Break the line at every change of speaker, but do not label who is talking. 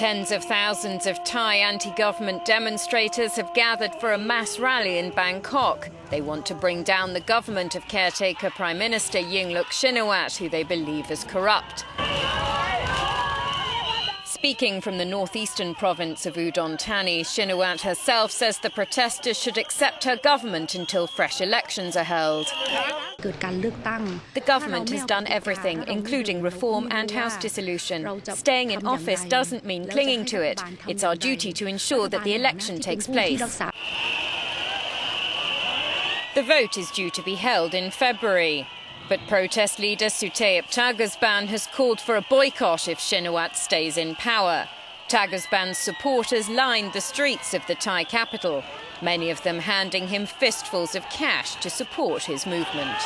Tens of thousands of Thai anti government demonstrators have gathered for a mass rally in Bangkok. They want to bring down the government of caretaker Prime Minister Yingluck Shinawatra, who they believe is corrupt. Speaking from the northeastern province of Udon Thani, Shinawatra herself says the protesters should accept her government until fresh elections are held. The government has done everything, including reform and House dissolution. Staying in office doesn't mean clinging to it. It's our duty to ensure that the election takes place. The vote is due to be held in February. But protest leader Suthep Thaugsuban has called for a boycott if Shinawatra stays in power. Thaugsuban's supporters lined the streets of the Thai capital, many of them handing him fistfuls of cash to support his movement.